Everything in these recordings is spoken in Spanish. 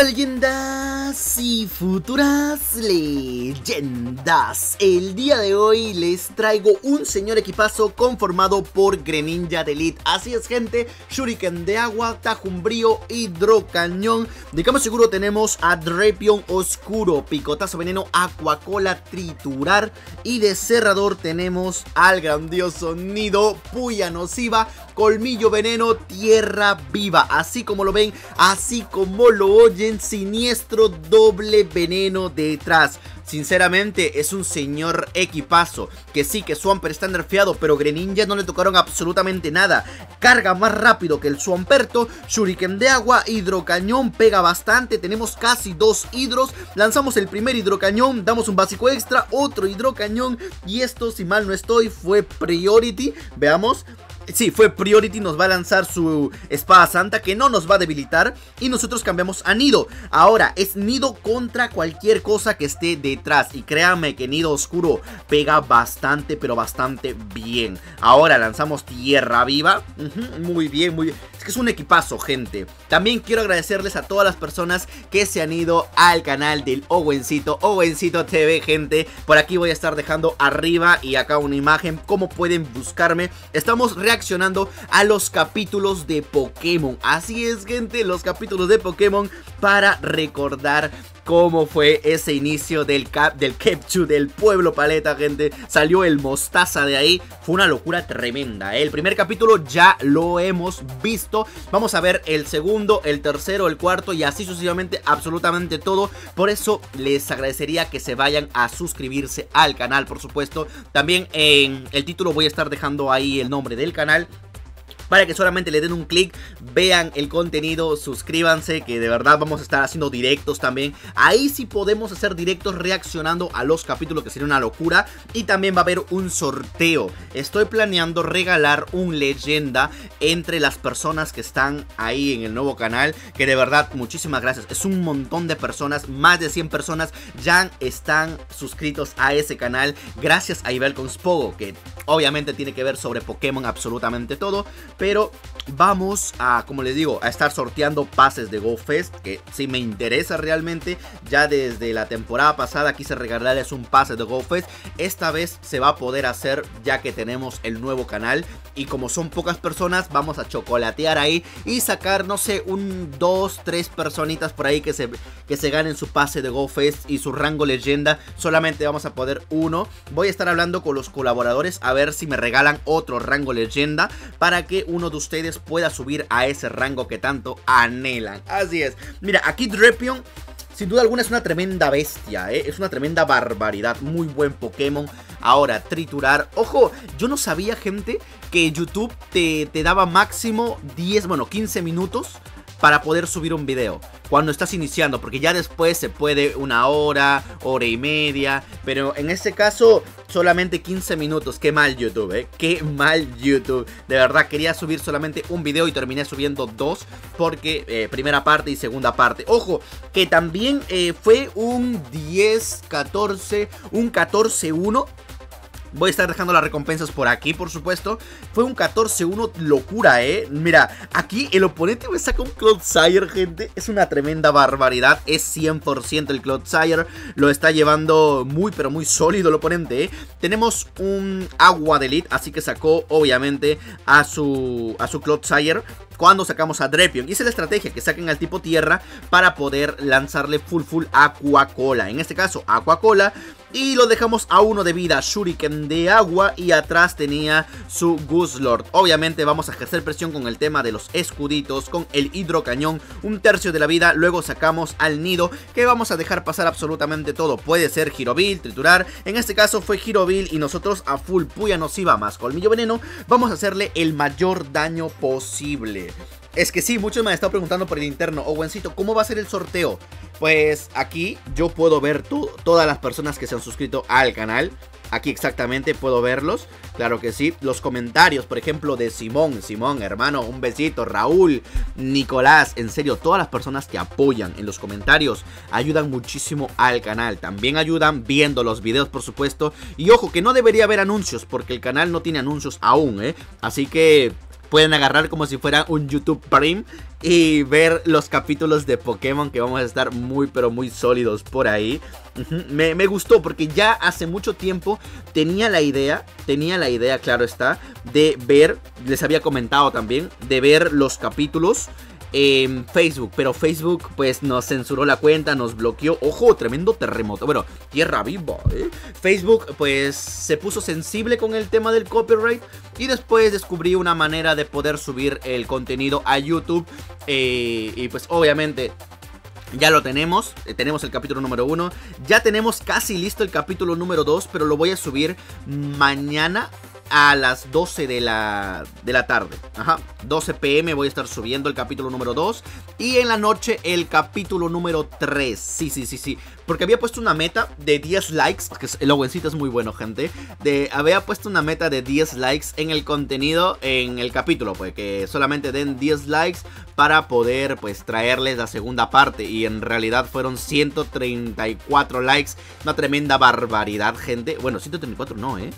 Hola leyendas y futuras leyendas. El día de hoy les traigo un señor equipazo conformado por Greninja de Elite Así es gente, Shuriken de agua, Tajumbrío, Hidrocañón De cambio seguro tenemos a Drapion Oscuro, Picotazo Veneno, Aquacola, Triturar Y de cerrador tenemos al grandioso Nido, Puya Nociva, Colmillo Veneno, Tierra Viva. Así como lo ven, así como lo oyen siniestro doble veneno detrás. Sinceramente es un señor equipazo Que sí, que Swampert está nerfeado Pero Greninja no le tocaron absolutamente nada. Carga más rápido que el Swamperto Shuriken de agua, hidrocañón Pega bastante, tenemos casi dos hidros. Lanzamos el primer hidrocañón Damos un básico extra, otro hidrocañón Y esto, si mal no estoy, fue Priority. Veamos Sí, fue Priority, nos va a lanzar su espada santa que no nos va a debilitar y nosotros cambiamos a Nido. Ahora, es Nido contra cualquier cosa que esté detrás y créanme que Nido Oscuro pega bastante, pero bastante bien. Ahora lanzamos Tierra Viva, muy bien, muy bien. Es que es un equipazo, gente. También quiero agradecerles a todas las personas que se han ido al canal del Owencito, Owencito TV, gente. Por aquí voy a estar dejando arriba y acá una imagen, cómo pueden buscarme. Estamos reaccionando a los capítulos de Pokémon. Así es, gente, los capítulos de Pokémon para recordar cómo fue ese inicio del, cap, del Kepchu, del pueblo paleta, gente. Salió el mostaza de ahí. Fue una locura tremenda. El primer capítulo ya lo hemos visto. Vamos a ver el segundo, el tercero, el cuarto y así sucesivamente, absolutamente todo. Por eso les agradecería que se vayan a suscribirse al canal, por supuesto. También en el título voy a estar dejando ahí el nombre del canal para que solamente le den un clic, vean el contenido, suscríbanse, que de verdad vamos a estar haciendo directos también. Ahí sí podemos hacer directos reaccionando a los capítulos, que sería una locura. Y también va a haber un sorteo. Estoy planeando regalar un leyenda entre las personas que están ahí en el nuevo canal, que de verdad muchísimas gracias. Es un montón de personas, más de 100 personas ya están suscritos a ese canal. Gracias a Ibel Conspogo, que obviamente tiene que ver sobre Pokémon absolutamente todo. Pero vamos a, como les digo, a estar sorteando pases de GoFest, que si me interesa realmente. Ya desde la temporada pasada quise regalarles un pase de GoFest. Esta vez se va a poder hacer ya que tenemos el nuevo canal. Y como son pocas personas, vamos a chocolatear ahí y sacar, no sé, un, dos, tres personitas por ahí que se, que se ganen su pase de GoFest y su rango leyenda. Solamente vamos a poder uno. Voy a estar hablando con los colaboradores a ver si me regalan otro rango leyenda para que uno de ustedes pueda subir a ese rango que tanto anhelan. Así es. Mira, aquí Drepion sin duda alguna es una tremenda bestia, ¿eh? es una tremenda barbaridad, muy buen Pokémon. Ahora, triturar. Ojo, yo no sabía, gente, que YouTube te, te daba máximo 10, bueno, 15 minutos para poder subir un video cuando estás iniciando, porque ya después se puede una hora, hora y media, pero en este caso solamente 15 minutos. Qué mal YouTube, ¿eh? Qué mal YouTube. De verdad, quería subir solamente un video y terminé subiendo dos, porque eh, primera parte y segunda parte. Ojo, que también eh, fue un 10, 14, un 14-1 Voy a estar dejando las recompensas por aquí, por supuesto. Fue un 14-1 locura, ¿eh? Mira, aquí el oponente me saca un Cloudsire, gente. Es una tremenda barbaridad. Es 100% el Cloudsire. Lo está llevando muy, pero muy sólido el oponente, ¿eh? Tenemos un agua de elite, así que sacó, obviamente, a su, a su Cloudsire cuando sacamos a Drepion. Y es la estrategia, que saquen al tipo tierra para poder lanzarle full full Aqua Cola. En este caso, Aqua Cola. Y lo dejamos a uno de vida, Shuriken de agua y atrás tenía su Lord. Obviamente vamos a ejercer presión con el tema de los escuditos, con el hidrocañón, un tercio de la vida, luego sacamos al nido que vamos a dejar pasar absolutamente todo. Puede ser Girovil, triturar, en este caso fue Girovil y nosotros a full puya nociva más colmillo veneno, vamos a hacerle el mayor daño posible. Es que sí, muchos me han estado preguntando por el interno, Owencito, ¿cómo va a ser el sorteo? Pues aquí yo puedo ver todas las personas que se han suscrito al canal. Aquí exactamente puedo verlos. Claro que sí. Los comentarios, por ejemplo, de Simón. Simón, hermano, un besito. Raúl, Nicolás. En serio, todas las personas que apoyan en los comentarios ayudan muchísimo al canal. También ayudan viendo los videos, por supuesto. Y ojo, que no debería haber anuncios porque el canal no tiene anuncios aún, ¿eh? Así que pueden agarrar como si fuera un YouTube Prime y ver los capítulos de Pokémon que vamos a estar muy pero muy sólidos por ahí. me, gustó porque ya hace mucho tiempo tenía la idea, tenía la idea, claro está, de ver, les había comentado también, de ver los capítulos Facebook, pero Facebook pues nos censuró la cuenta, nos bloqueó. Ojo, tremendo terremoto. Bueno, tierra viva, ¿eh? Facebook pues se puso sensible con el tema del copyright y después descubrí una manera de poder subir el contenido a YouTube eh, y pues obviamente ya lo tenemos, eh, tenemos el capítulo número 1, ya tenemos casi listo el capítulo número 2, pero lo voy a subir mañana a las 12 de la, de la tarde. Ajá, 12 pm voy a estar subiendo el capítulo número 2 y en la noche el capítulo número 3. Sí, sí, sí, sí. Porque había puesto una meta de 10 likes, que el logoncito es muy bueno, gente. De, había puesto una meta de 10 likes en el contenido, en el capítulo, pues que solamente den 10 likes para poder pues traerles la segunda parte. Y en realidad fueron 134 likes, una tremenda barbaridad, gente. Bueno, 134 no, ¿eh?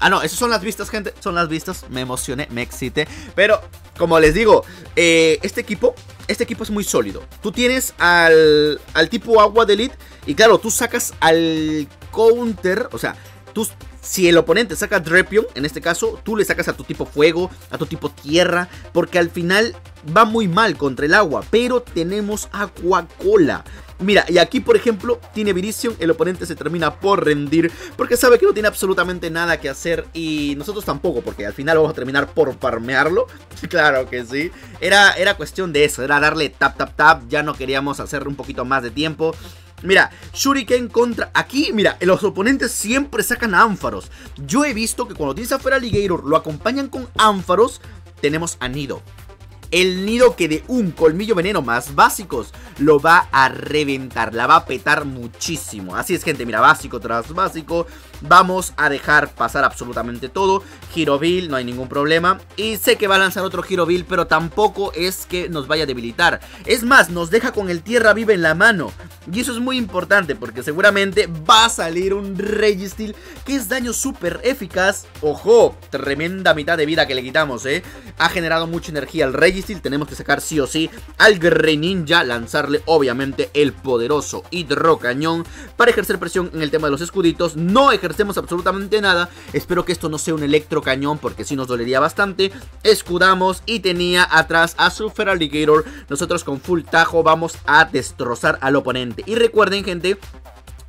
Ah, no, esas son las vistas, gente. Son las vistas. Me emocioné, me excité. Pero, como les digo, eh, este equipo, este equipo es muy sólido. Tú tienes al, al tipo agua de elite. Y claro, tú sacas al counter. O sea, tú si el oponente saca Drepion, en este caso, tú le sacas a tu tipo fuego, a tu tipo tierra, porque al final va muy mal contra el agua, pero tenemos Aquacola. Mira, y aquí por ejemplo tiene Virizion, el oponente se termina por rendir porque sabe que no tiene absolutamente nada que hacer y nosotros tampoco porque al final vamos a terminar por farmearlo. claro que sí. Era, era cuestión de eso, era darle tap tap tap, ya no queríamos hacerle un poquito más de tiempo. Mira, Shuriken contra... Aquí, mira, los oponentes siempre sacan ánfaros. Yo he visto que cuando tienes a Feraligator lo acompañan con ánfaros, tenemos a Nido el nido que de un colmillo veneno más básicos lo va a reventar, la va a petar muchísimo. Así es gente, mira, básico tras básico, vamos a dejar pasar absolutamente todo. Giroville, no hay ningún problema. Y sé que va a lanzar otro Giroville, pero tampoco es que nos vaya a debilitar. Es más, nos deja con el Tierra Viva en la mano. Y eso es muy importante porque seguramente va a salir un Registeel que es daño súper eficaz. Ojo, tremenda mitad de vida que le quitamos, ¿eh? Ha generado mucha energía el Registeel tenemos que sacar sí o sí al Greninja, lanzarle obviamente el poderoso hidrocañón para ejercer presión en el tema de los escuditos. No ejercemos absolutamente nada, espero que esto no sea un electrocañón porque si nos dolería bastante. Escudamos y tenía atrás a su Feraligator, nosotros con full tajo vamos a destrozar al oponente. Y recuerden gente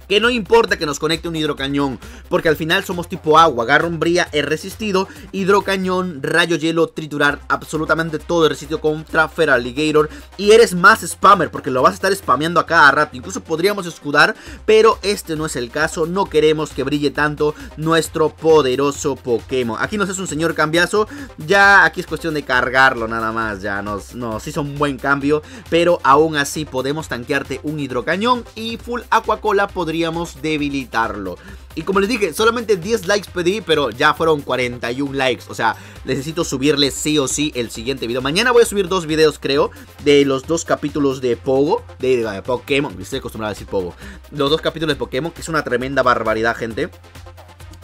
que no importa que nos conecte un hidrocañón, porque al final somos tipo agua, Garrumbría es resistido, hidrocañón, rayo hielo, triturar, absolutamente todo el resistido contra Feraligator. Y eres más spammer, porque lo vas a estar spameando a cada rato, incluso podríamos escudar, pero este no es el caso, no queremos que brille tanto nuestro poderoso Pokémon. Aquí nos es un señor cambiazo, ya aquí es cuestión de cargarlo nada más, ya nos, nos hizo un buen cambio, pero aún así podemos tanquearte un hidrocañón y full Aquacola podría debilitarlo. Y como les dije, solamente 10 likes pedí, pero ya fueron 41 likes. O sea, necesito subirle sí o sí el siguiente video. Mañana voy a subir dos videos, creo, de los dos capítulos de Pogo, de, Pokémon. Estoy acostumbrado a decir Pogo. Los dos capítulos de Pokémon, que es una tremenda barbaridad, gente.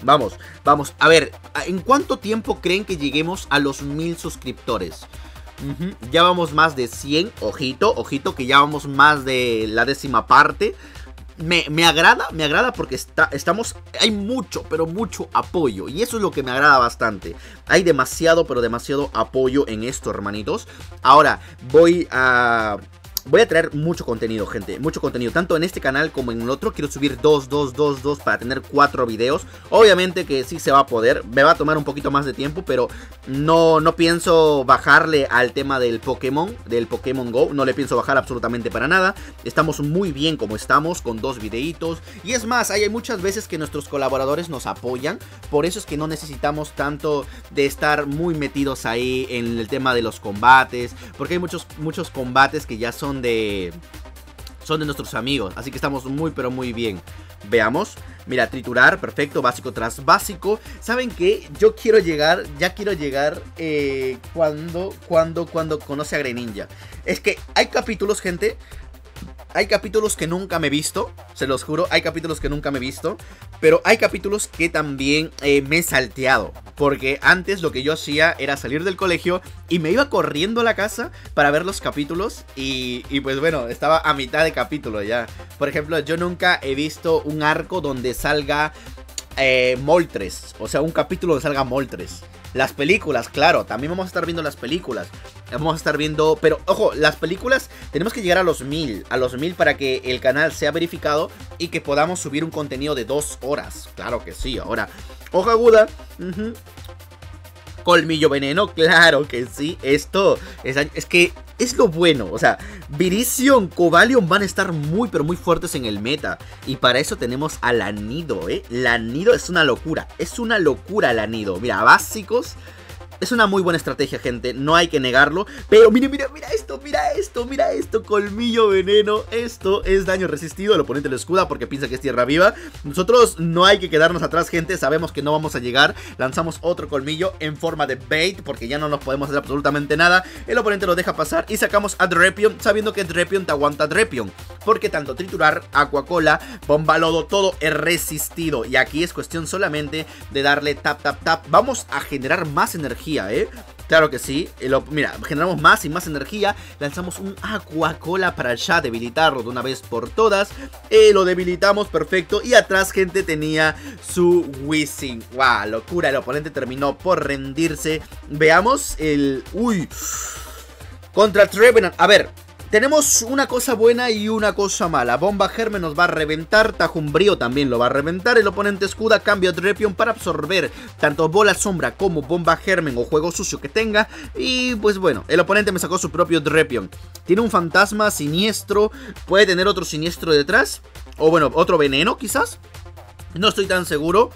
Vamos, vamos. A ver, ¿en cuánto tiempo creen que lleguemos a los mil suscriptores? Ya vamos más de 100, ojito, ojito, que ya vamos más de la décima parte me, agrada, me agrada porque está, estamos, hay mucho, pero mucho apoyo. Y eso es lo que me agrada bastante. Hay demasiado, pero demasiado apoyo en esto, hermanitos. Ahora, voy a Voy a traer mucho contenido, gente, mucho contenido, tanto en este canal como en el otro. Quiero subir dos, dos, dos, dos para tener cuatro videos. Obviamente que sí se va a poder, me va a tomar un poquito más de tiempo, pero no, no pienso bajarle al tema del Pokémon, del Pokémon Go. No le pienso bajar absolutamente para nada. Estamos muy bien como estamos, con dos videitos. Y es más, hay muchas veces que nuestros colaboradores nos apoyan. Por eso es que no necesitamos tanto de estar muy metidos ahí en el tema de los combates. Porque hay muchos, muchos combates que ya son de son de nuestros amigos, así que estamos muy pero muy bien. Veamos, mira, triturar, perfecto, básico tras básico. ¿Saben qué? Yo quiero llegar, ya quiero llegar eh, cuando, cuando, cuando conoce a Greninja. Es que hay capítulos, gente, hay capítulos que nunca me he visto, se los juro, hay capítulos que nunca me he visto, pero hay capítulos que también eh, me he salteado. Porque antes lo que yo hacía era salir del colegio y me iba corriendo a la casa para ver los capítulos. Y, y pues bueno, estaba a mitad de capítulo ya. Por ejemplo, yo nunca he visto un arco donde salga eh, Moltres. O sea, un capítulo donde salga Moltres. Las películas, claro, también vamos a estar viendo las películas. Vamos a estar viendo, pero ojo, las películas tenemos que llegar a los mil, a los mil para que el canal sea verificado y que podamos subir un contenido de dos horas. Claro que sí, ahora, hoja aguda, colmillo veneno, claro que sí, esto es, es que es lo bueno. O sea, Virizion, Cobalion van a estar muy, pero muy fuertes en el meta. Y para eso tenemos a Lanido, ¿eh? Lanido es una locura. Es una locura Lanido. Mira, básicos es una muy buena estrategia, gente, no hay que negarlo. Pero mira, mira, mira esto, mira esto, mira esto, colmillo veneno. Esto es daño resistido, el oponente lo escuda porque piensa que es tierra viva. Nosotros no hay que quedarnos atrás, gente, sabemos que no vamos a llegar. Lanzamos otro colmillo en forma de bait porque ya no nos podemos hacer absolutamente nada. El oponente lo deja pasar y sacamos a Drepion sabiendo que Drepion te aguanta Drepion. Porque tanto triturar, Aquacola, Bomba Lodo, todo es resistido. Y aquí es cuestión solamente de darle tap, tap, tap. Vamos a generar más energía ¿eh? Claro que sí. Eh, mira, generamos más y más energía. Lanzamos un Aquacola para ya debilitarlo de una vez por todas. Eh, lo debilitamos, perfecto. Y atrás, gente, tenía su Wishing. ¡Wow! Locura. El oponente terminó por rendirse. Veamos el... ¡Uy! Contra Trevenant. A ver, tenemos una cosa buena y una cosa mala. Bomba Germen nos va a reventar, Tajumbrío también lo va a reventar. El oponente escuda cambio Drepion para absorber tanto bola sombra como bomba Germen o juego sucio que tenga. Y pues bueno, el oponente me sacó su propio Drepion. Tiene un fantasma siniestro, puede tener otro siniestro detrás. O bueno, otro veneno quizás. No estoy tan seguro.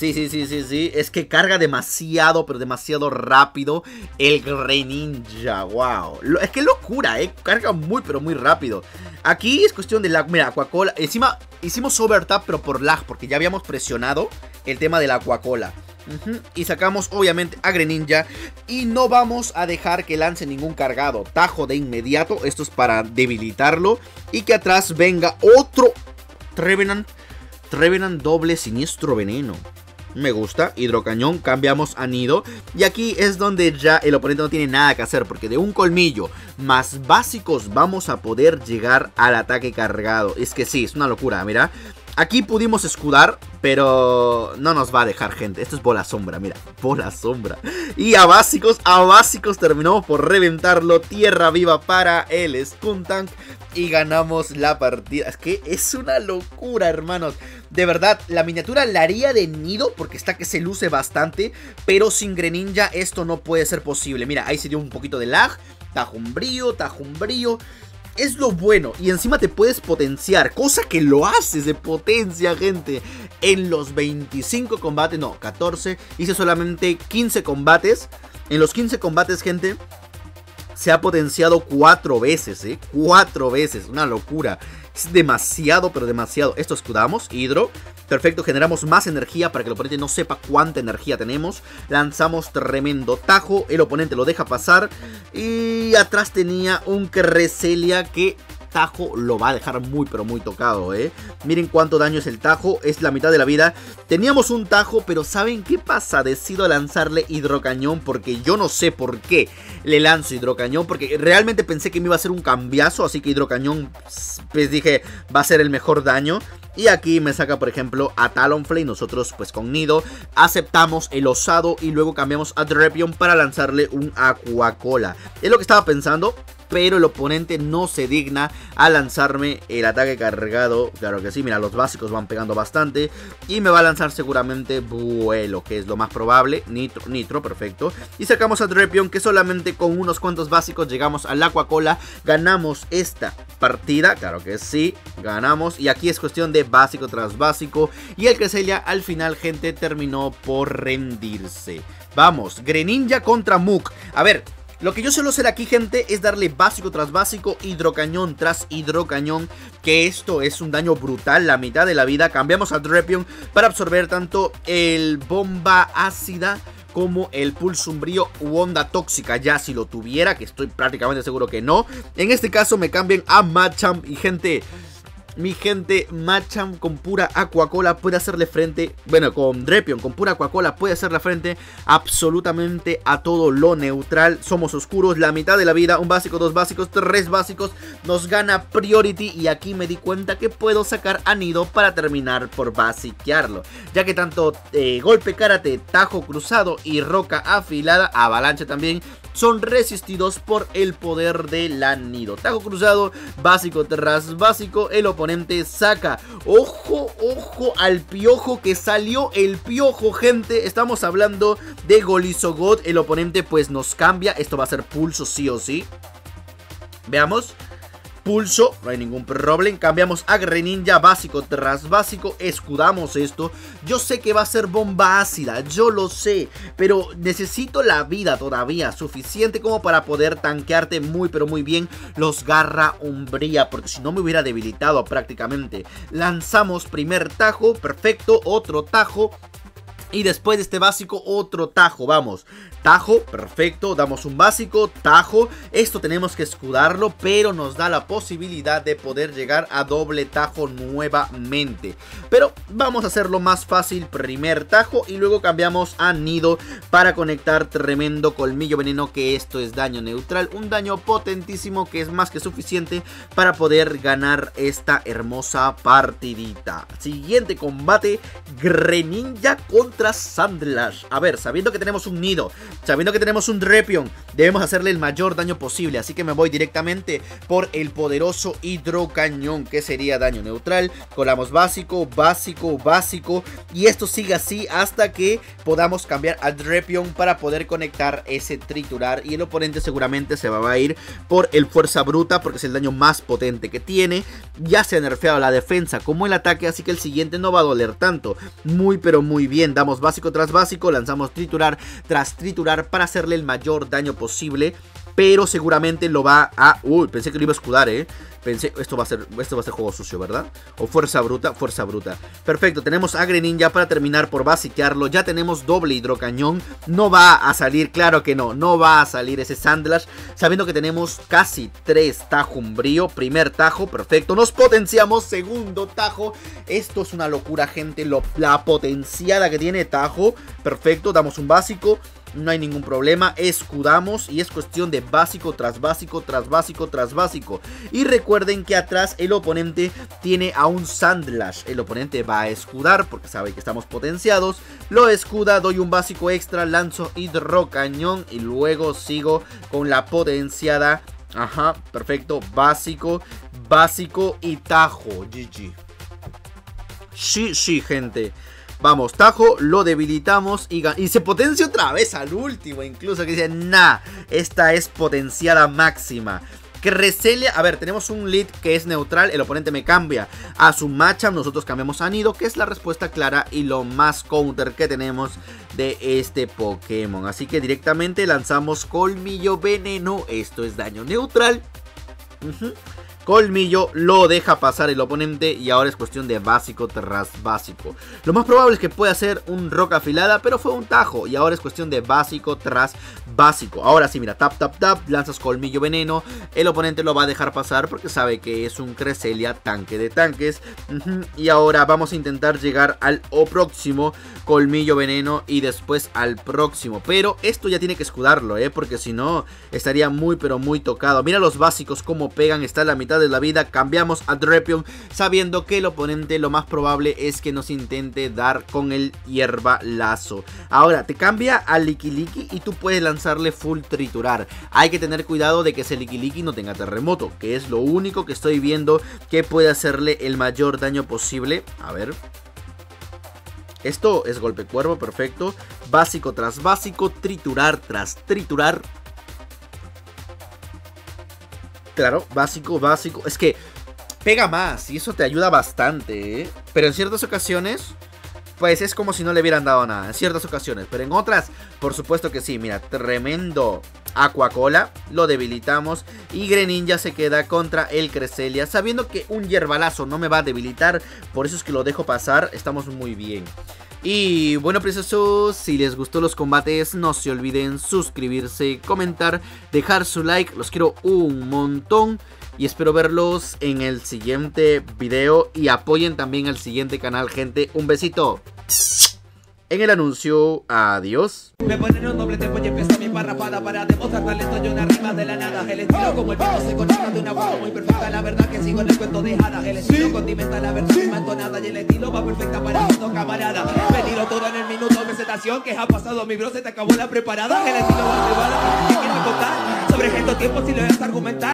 Sí, sí, sí, sí, sí. Es que carga demasiado, pero demasiado rápido el Greninja. Wow. Es que locura, ¿eh? Carga muy, pero muy rápido. Aquí es cuestión de lag. Mira, Aquacola. Encima hicimos overtap, pero por lag, porque ya habíamos presionado el tema de la Aquacola. Y sacamos obviamente a Greninja Y no vamos a dejar que lance ningún cargado Tajo de inmediato Esto es para debilitarlo Y que atrás venga otro Trevenant Trevenant doble siniestro veneno me gusta. Hidrocañón, cambiamos a nido. Y aquí es donde ya el oponente no tiene nada que hacer. Porque de un colmillo más básicos vamos a poder llegar al ataque cargado. Es que sí, es una locura, mira. Aquí pudimos escudar, pero no nos va a dejar gente. Esto es bola sombra, mira, bola sombra. Y a básicos, a básicos terminamos por reventarlo. Tierra viva para el Skuntank. Y ganamos la partida. Es que es una locura, hermanos. De verdad, la miniatura la haría de nido porque está que se luce bastante. Pero sin Greninja esto no puede ser posible. Mira, ahí se dio un poquito de lag. Tajumbrío, tajumbrío es lo bueno. Y encima te puedes potenciar. Cosa que lo haces de potencia, gente. En los 25 combates, no, 14. Hice solamente 15 combates. En los 15 combates, gente. Se ha potenciado 4 veces, ¿eh? 4 veces. Una locura. Es demasiado, pero demasiado. Esto escudamos. Hidro. Perfecto, generamos más energía para que el oponente no sepa cuánta energía tenemos. Lanzamos tremendo tajo, el oponente lo deja pasar. Y atrás tenía un Cresselia que Tajo lo va a dejar muy pero muy tocado, ¿eh? Miren cuánto daño es el Tajo, es la mitad de la vida. Teníamos un Tajo, pero ¿saben qué pasa? Decido lanzarle Hidrocañón porque yo no sé por qué le lanzo Hidrocañón. Porque realmente pensé que me iba a hacer un cambiazo, así que Hidrocañón, pues dije, va a ser el mejor daño. Y aquí me saca, por ejemplo, a Talonflame. Nosotros, pues con Nido, aceptamos el osado y luego cambiamos a Drepion para lanzarle un Aquacola. Es lo que estaba pensando pero el oponente no se digna a lanzarme el ataque cargado. Claro que sí, mira, los básicos van pegando bastante. Y me va a lanzar seguramente vuelo, que es lo más probable. Nitro, nitro, perfecto. Y sacamos a Drepion, que solamente con unos cuantos básicos llegamos al Aquacola. Ganamos esta partida, claro que sí, ganamos. Y aquí es cuestión de básico tras básico. Y el Cresselia al final, gente, terminó por rendirse. Vamos, Greninja contra Mook. A ver, lo que yo suelo hacer aquí, gente, es darle básico tras básico, hidrocañón tras hidrocañón, que esto es un daño brutal, la mitad de la vida. Cambiamos a Drepion para absorber tanto el bomba ácida como el pulso umbrío u onda tóxica, ya si lo tuviera, que estoy prácticamente seguro que no. En este caso me cambian a Machamp y gente... Mi gente, Machamp con pura Aquacola puede hacerle frente, bueno, con Drepion, con pura Aquacola puede hacerle frente absolutamente a todo lo neutral. Somos oscuros, la mitad de la vida, un básico, dos básicos, tres básicos, nos gana Priority y aquí me di cuenta que puedo sacar a Nido para terminar por basiquearlo. Ya que tanto eh, Golpe Karate, Tajo Cruzado y Roca Afilada, Avalancha también, son resistidos por el poder del Nido. Tajo cruzado, básico tras básico, el oponente saca. Ojo, ojo al piojo que salió el piojo, gente. Estamos hablando de Golizogot. El oponente pues nos cambia. Esto va a ser pulso sí o sí. Veamos pulso, no hay ningún problema. Cambiamos a Greninja básico tras básico, escudamos esto. Yo sé que va a ser bomba ácida, yo lo sé, pero necesito la vida todavía suficiente como para poder tanquearte muy pero muy bien los garra umbría, porque si no me hubiera debilitado prácticamente. Lanzamos primer tajo, perfecto, otro tajo, y después de este básico, otro tajo, vamos. Tajo, perfecto, damos un básico, tajo. Esto tenemos que escudarlo, pero nos da la posibilidad de poder llegar a doble tajo nuevamente. Pero vamos a hacerlo más fácil, primer tajo y luego cambiamos a nido para conectar tremendo colmillo veneno que esto es daño neutral. Un daño potentísimo que es más que suficiente para poder ganar esta hermosa partidita. Siguiente combate, Greninja contra Sandlash. A ver, sabiendo que tenemos un nido Sabiendo que tenemos un Drepion, debemos hacerle el mayor daño posible. Así que me voy directamente por el poderoso Hidrocañón, que sería daño neutral. Colamos básico, básico, básico. Y esto sigue así hasta que podamos cambiar a Drepion para poder conectar ese triturar. Y el oponente seguramente se va a ir por el fuerza bruta, porque es el daño más potente que tiene. Ya se ha nerfeado la defensa como el ataque, así que el siguiente no va a doler tanto. Muy pero muy bien, damos básico tras básico, lanzamos triturar tras triturar para hacerle el mayor daño posible. Pero seguramente lo va a... Uy, pensé que lo iba a escudar, ¿eh? Pensé, esto va a ser, esto va a ser juego sucio, ¿verdad? O fuerza bruta, fuerza bruta. Perfecto, tenemos a Greninja para terminar por basiquearlo. Ya tenemos doble hidrocañón. No va a salir, claro que no, no va a salir ese Sandlash. Sabiendo que tenemos casi tres tajo umbrío. Primer tajo, perfecto. Nos potenciamos, segundo tajo. Esto es una locura, gente. Lo, la potenciada que tiene tajo. Perfecto, damos un básico no hay ningún problema, escudamos y es cuestión de básico tras básico, tras básico, tras básico. Y recuerden que atrás el oponente tiene a un Sandlash, el oponente va a escudar porque sabe que estamos potenciados, lo escuda, doy un básico extra, lanzo hidrocañón y luego sigo con la potenciada, ajá, perfecto, básico, básico y tajo, GG. Sí, sí, gente. Vamos, Tajo, lo debilitamos y, y se potencia otra vez al último. Incluso que dice, nah, esta es potenciada máxima. Cresselia, a ver, tenemos un lead que es neutral, el oponente me cambia a su matchup, nosotros cambiamos a Nido, que es la respuesta clara y lo más counter que tenemos de este Pokémon. Así que directamente lanzamos Colmillo Veneno, esto es daño neutral. Colmillo lo deja pasar el oponente y ahora es cuestión de básico tras básico. Lo más probable es que pueda ser un roca afilada, pero fue un tajo y ahora es cuestión de básico tras básico. Ahora sí, mira, tap, tap, tap, lanzas colmillo veneno, el oponente lo va a dejar pasar porque sabe que es un Cresselia tanque de tanques. Y ahora vamos a intentar llegar al o próximo colmillo veneno y después al próximo. Pero esto ya tiene que escudarlo, ¿eh? Porque si no, estaría muy pero muy tocado. Mira los básicos cómo pegan, está en la mitad de la vida, cambiamos a Drepion sabiendo que el oponente lo más probable es que nos intente dar con el hierba lazo. Ahora, te cambia a Likiliki y tú puedes lanzarle full triturar. Hay que tener cuidado de que ese Likiliki no tenga terremoto, que es lo único que estoy viendo que puede hacerle el mayor daño posible. A ver... Esto es golpe cuervo, perfecto. Básico tras básico, triturar tras triturar. Claro, básico, básico. Es que pega más y eso te ayuda bastante, ¿eh? Pero en ciertas ocasiones, pues es como si no le hubieran dado nada. En ciertas ocasiones. Pero en otras, por supuesto que sí. Mira, tremendo Aquacola. Lo debilitamos. Y Greninja se queda contra el Cresselia. Sabiendo que un hierbalazo no me va a debilitar. Por eso es que lo dejo pasar. Estamos muy bien. Y bueno, preciosos, si les gustó los combates, no se olviden suscribirse, comentar, dejar su like. Los quiero un montón. Y espero verlos en el siguiente video. Y apoyen también al siguiente canal, gente. Un besito. En el anuncio, adiós. Me ponen un doble tempo y empieza mi parrapada para demostrar talento y una rima de la nada. El estilo como el pelo se conecta de una forma muy perfecta. La verdad que sigo en el cuento de hadas. El estilo condimenta la versión entonada y el estilo va perfecta para esto, camarada. Me tiro todo en el minuto de presentación que ha pasado mi bro, se te acabó la preparada. El estilo va a llevar ¿qué quieres contar? Sobre estos tiempos si lo voy a argumentar.